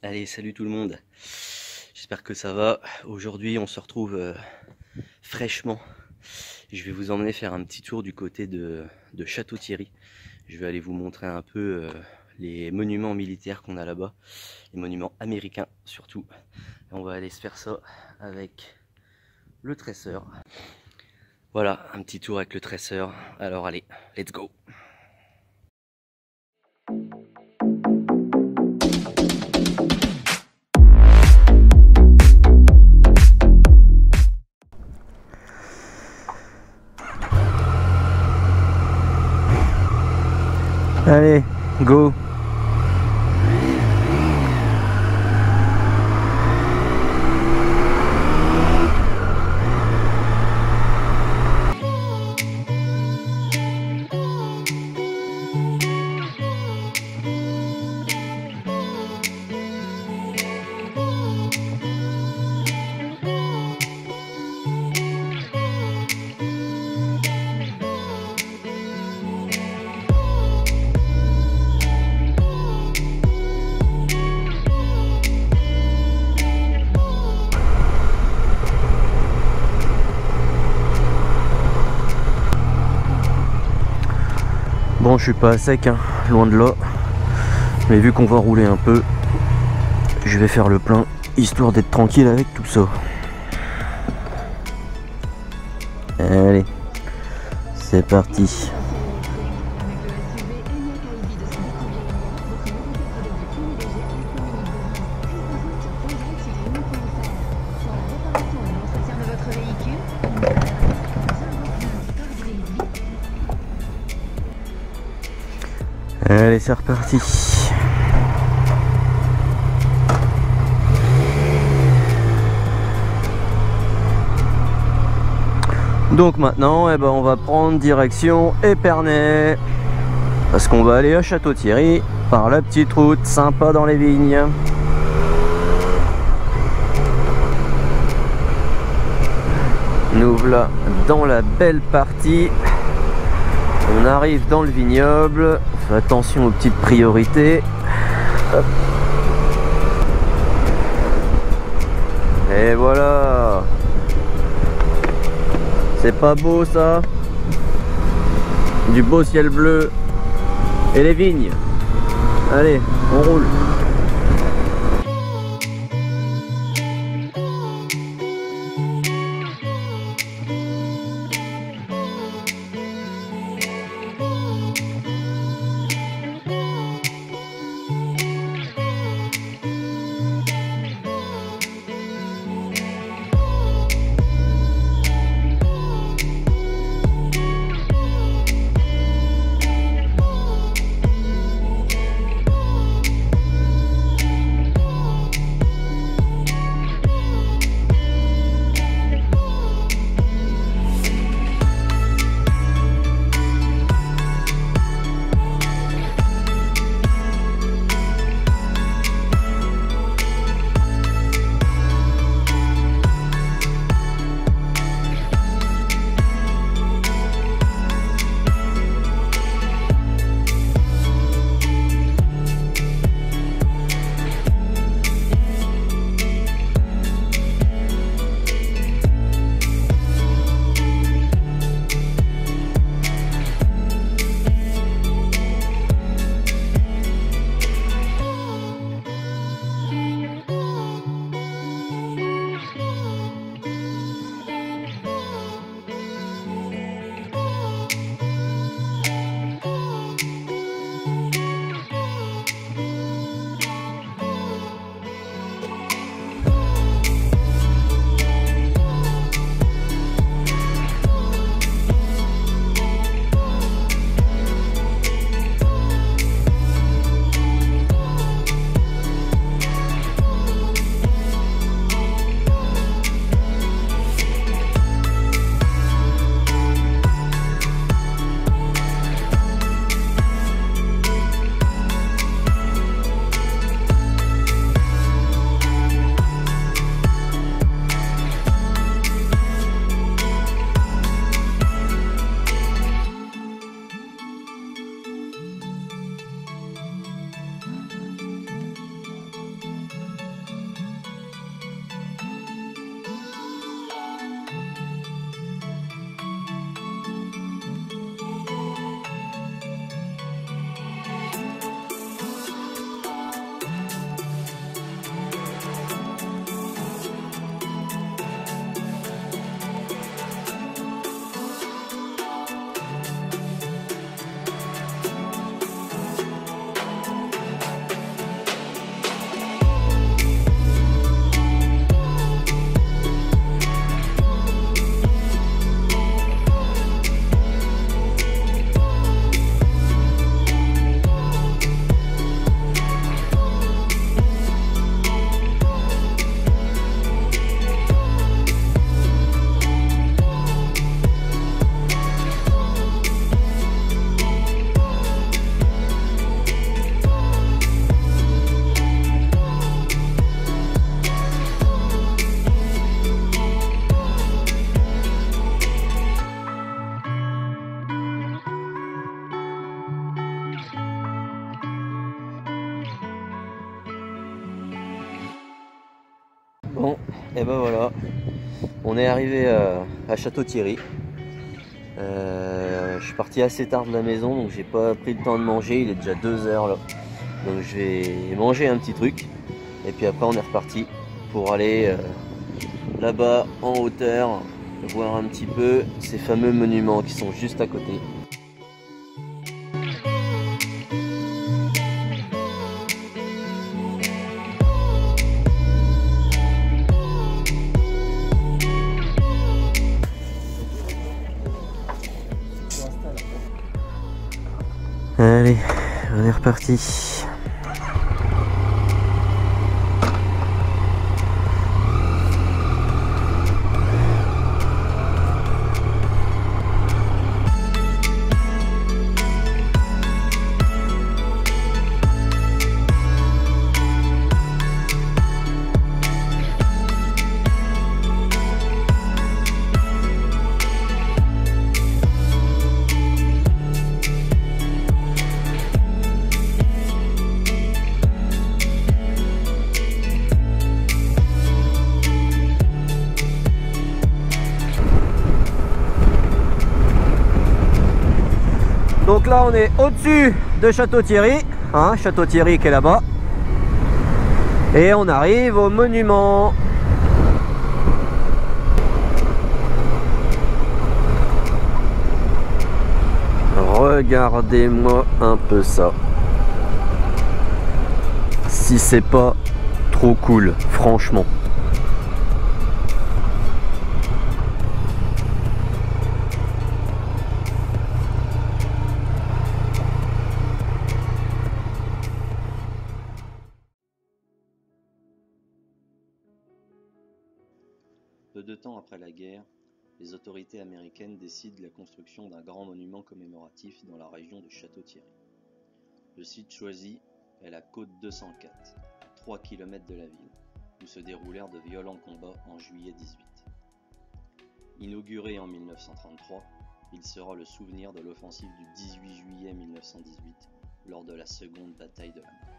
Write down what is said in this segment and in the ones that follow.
Allez, salut tout le monde. J'espère que ça va. Aujourd'hui, on se retrouve euh, fraîchement. Je vais vous emmener faire un petit tour du côté de, Château-Thierry. Je vais aller vous montrer un peu euh, les monuments militaires qu'on a là-bas. Les monuments américains surtout. On va aller se faire ça avec le tresseur. Voilà, un petit tour avec le tresseur. Alors allez, let's go Allez, go je suis pas à sec, hein, loin de là. Mais vu qu'on va rouler un peu, je vais faire le plein, histoire d'être tranquille avec tout ça. Allez, c'est parti. Allez, c'est reparti. Donc maintenant, eh ben, on va prendre direction Épernay. Parce qu'on va aller à Château-Thierry par la petite route sympa dans les vignes. Nous voilà dans la belle partie. On arrive dans le vignoble. Attention aux petites priorités. Et voilà. C'est pas beau ça Du beau ciel bleu. Et les vignes. Allez, on roule. Et ben voilà, on est arrivé à, Château-Thierry. Euh, je suis parti assez tard de la maison, donc j'ai pas pris le temps de manger, il est déjà 2 heures là. Donc je vais manger un petit truc, et puis après on est reparti pour aller euh, là-bas en hauteur, voir un petit peu ces fameux monuments qui sont juste à côté. Reparti. On est au-dessus de Château-Thierry, hein, Château-Thierry qui est là-bas. Et on arrive au monument. Regardez-moi un peu ça. Si c'est pas trop cool, franchement. Décident la construction d'un grand monument commémoratif dans la région de Château-Thierry. Le site choisi est la côte 204, à 3 km de la ville, où se déroulèrent de violents combats en juillet 18. Inauguré en 1933, il sera le souvenir de l'offensive du 18 juillet 1918 lors de la seconde bataille de la mer.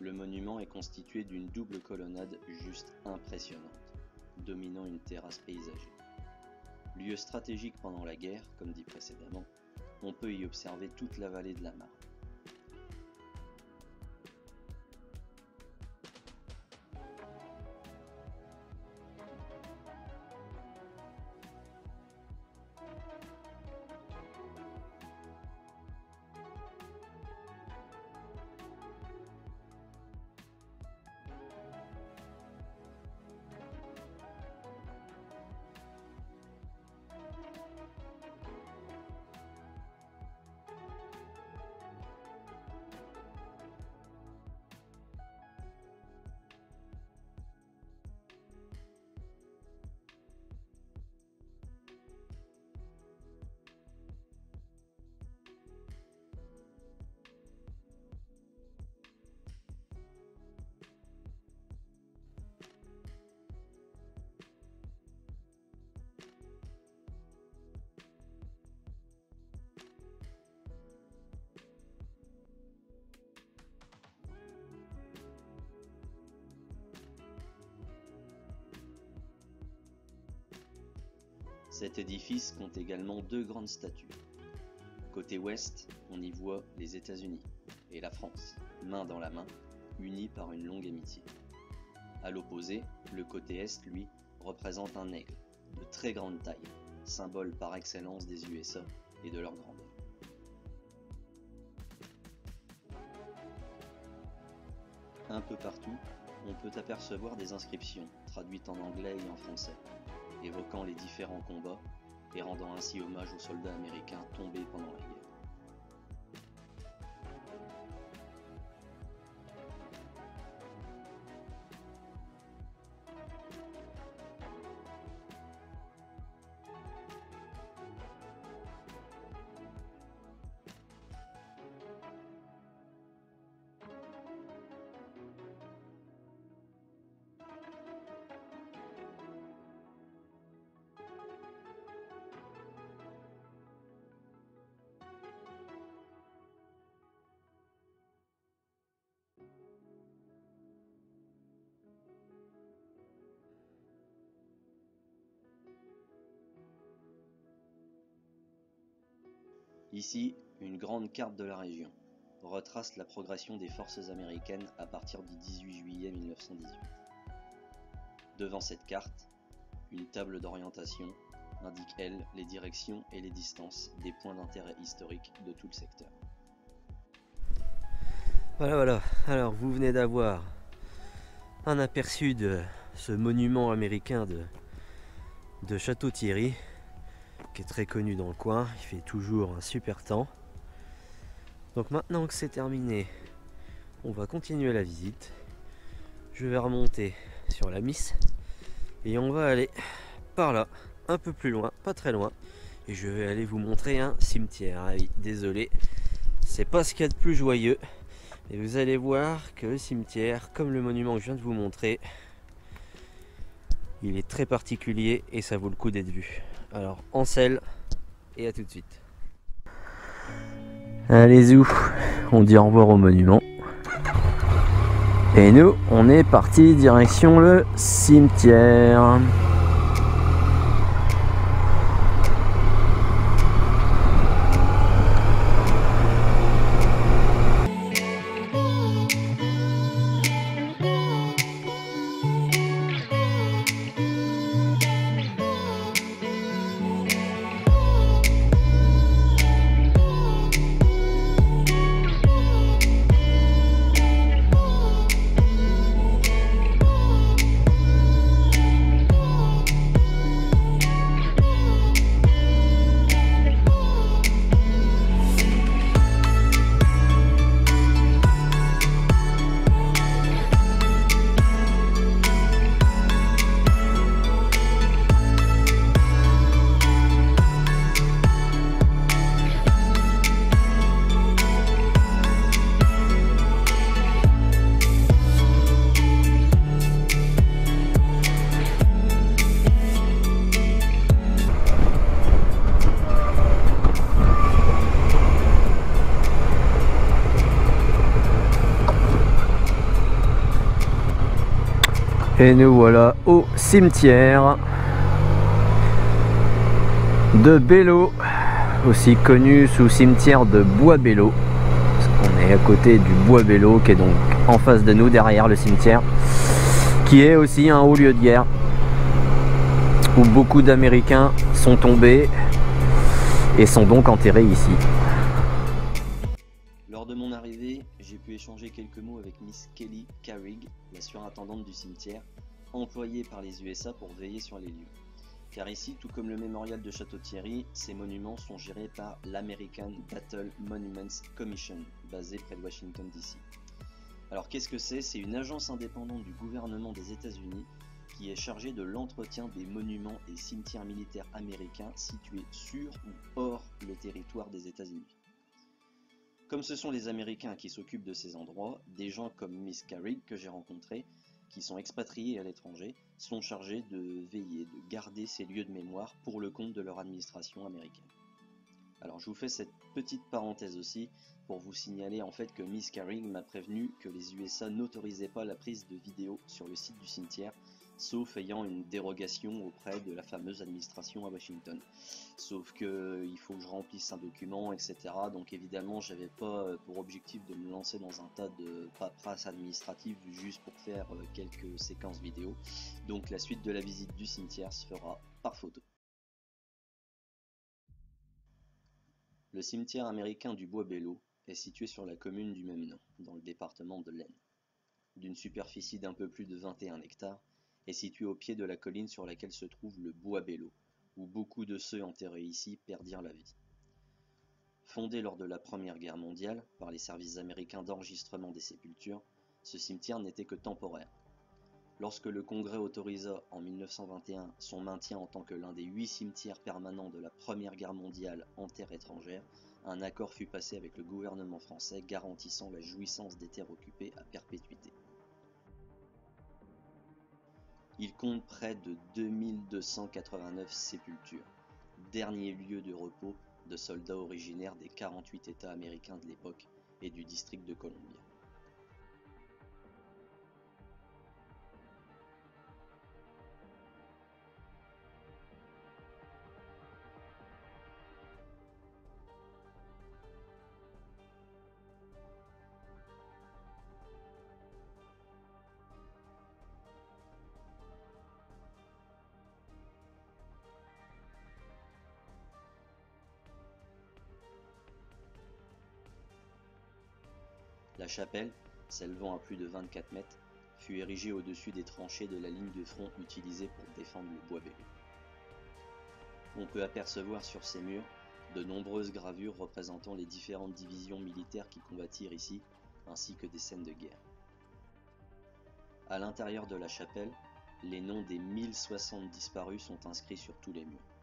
Le monument est constitué d'une double colonnade juste impressionnante, dominant une terrasse paysagée. Lieu stratégique pendant la guerre, comme dit précédemment, on peut y observer toute la vallée de la Marne. Cet édifice compte également deux grandes statues. Côté ouest, on y voit les États-Unis et la France, main dans la main, unis par une longue amitié. À l'opposé, le côté est, lui, représente un aigle, de très grande taille, symbole par excellence des USA et de leur grandeur. Un peu partout, on peut apercevoir des inscriptions traduites en anglais et en français, évoquant les différents combats et rendant ainsi hommage aux soldats américains tombés pendant la guerre. Ici, une grande carte de la région retrace la progression des forces américaines à partir du 18 juillet 1918. Devant cette carte, une table d'orientation indique, elle, les directions et les distances des points d'intérêt historique de tout le secteur. Voilà, voilà. Alors, vous venez d'avoir un aperçu de ce monument américain de, de Château-Thierry, qui est très connu dans le coin. Il fait toujours un super temps. Donc maintenant que c'est terminé, on va continuer la visite. Je vais remonter sur la Miss et on va aller par là, un peu plus loin, pas très loin. Et je vais aller vous montrer un cimetière. Ah oui, désolé, c'est pas ce qu'il y a de plus joyeux. Et vous allez voir que le cimetière, comme le monument que je viens de vous montrer, il est très particulier et ça vaut le coup d'être vu. Alors, en selle et à tout de suite. Allez où On dit au revoir au monument. Et nous, on est parti direction le cimetière. Et nous voilà au cimetière de Bello, aussi connu sous cimetière de Bois Bello. On est à côté du Bois Bello qui est donc en face de nous, derrière le cimetière, qui est aussi un haut lieu de guerre où beaucoup d'Américains sont tombés et sont donc enterrés ici. Lors de mon arrivée, j'ai pu échanger quelques mots avec Miss Kelly Carrig, la surintendante du cimetière, employée par les USA pour veiller sur les lieux. Car ici, tout comme le mémorial de Château-Thierry, ces monuments sont gérés par l'American Battle Monuments Commission, basée près de Washington DC. Alors qu'est-ce que c'est? C'est une agence indépendante du gouvernement des États-Unis qui est chargée de l'entretien des monuments et cimetières militaires américains situés sur ou hors le territoire des États-Unis. Comme ce sont les Américains qui s'occupent de ces endroits, des gens comme Miss Carrick que j'ai rencontré qui sont expatriés à l'étranger, sont chargés de veiller, de garder ces lieux de mémoire pour le compte de leur administration américaine. Alors je vous fais cette petite parenthèse aussi pour vous signaler en fait que Miss Carring m'a prévenu que les USA n'autorisaient pas la prise de vidéos sur le site du cimetière sauf ayant une dérogation auprès de la fameuse administration à Washington. Sauf que il faut que je remplisse un document, etc. Donc évidemment, j'avais pas euh, pour objectif de me lancer dans un tas de paperasse administrative juste pour faire euh, quelques séquences vidéo. Donc la suite de la visite du cimetière se fera par photo. Le cimetière américain du Bois-Bello est situé sur la commune du même nom, dans le département de l'Aisne. D'une superficie d'un peu plus de 21 hectares, est situé au pied de la colline sur laquelle se trouve le Bois Bello, où beaucoup de ceux enterrés ici perdirent la vie. Fondé lors de la Première Guerre mondiale par les services américains d'enregistrement des sépultures, ce cimetière n'était que temporaire. Lorsque le Congrès autorisa en 1921 son maintien en tant que l'un des huit cimetières permanents de la Première Guerre mondiale en terre étrangère, un accord fut passé avec le gouvernement français garantissant la jouissance des terres occupées à perpétuité. Il compte près de 2289 sépultures, dernier lieu de repos de soldats originaires des 48 États américains de l'époque et du district de Columbia. La chapelle, s'élevant à plus de 24 mètres, fut érigée au-dessus des tranchées de la ligne de front utilisée pour défendre le bois bébé. On peut apercevoir sur ces murs de nombreuses gravures représentant les différentes divisions militaires qui combattirent ici, ainsi que des scènes de guerre. À l'intérieur de la chapelle, les noms des 1060 disparus sont inscrits sur tous les murs.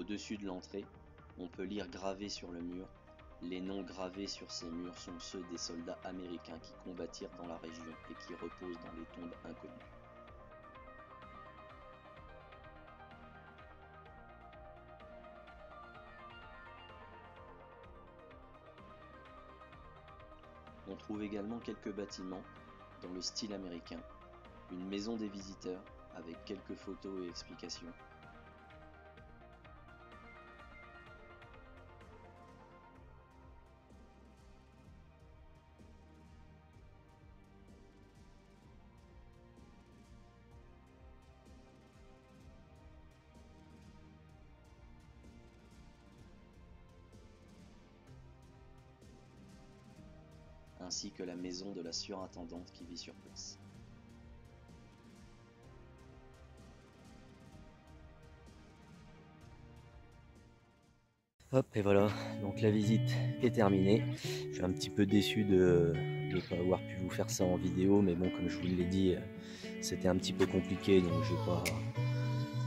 Au-dessus de l'entrée, on peut lire gravé sur le mur. Les noms gravés sur ces murs sont ceux des soldats américains qui combattirent dans la région et qui reposent dans les tombes inconnues. On trouve également quelques bâtiments dans le style américain, une maison des visiteurs avec quelques photos et explications, ainsi que la maison de la surintendante qui vit sur place. Hop, et voilà, donc la visite est terminée. Je suis un petit peu déçu de ne pas avoir pu vous faire ça en vidéo, mais bon, comme je vous l'ai dit, c'était un petit peu compliqué, donc j'ai pas.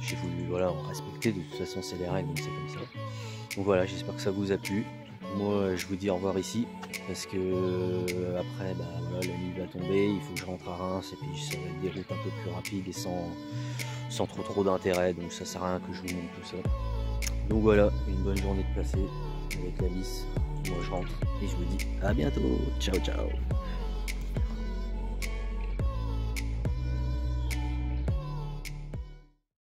J'ai voulu voilà, respecter, de toute façon c'est les règles, donc c'est comme ça. Donc voilà, j'espère que ça vous a plu. Moi, je vous dis au revoir ici parce que euh, après, bah, la nuit va tomber, il faut que je rentre à Reims et puis ça des routes un peu plus rapides et sans, trop trop d'intérêt, donc ça sert à rien que je vous montre tout ça. Donc voilà, une bonne journée de passer avec la lisse. Moi, je rentre et je vous dis à bientôt. Ciao, ciao.